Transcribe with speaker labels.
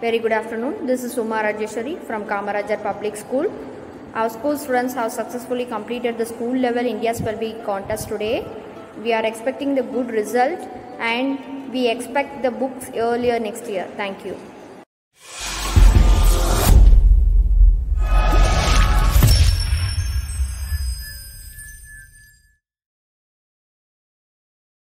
Speaker 1: Very good afternoon. This is Suma Rajeshwari from Kamarajar Public School. Our school students have successfully completed the school level India Spelling contest today. We are expecting the good result and we expect the books earlier next year. Thank you.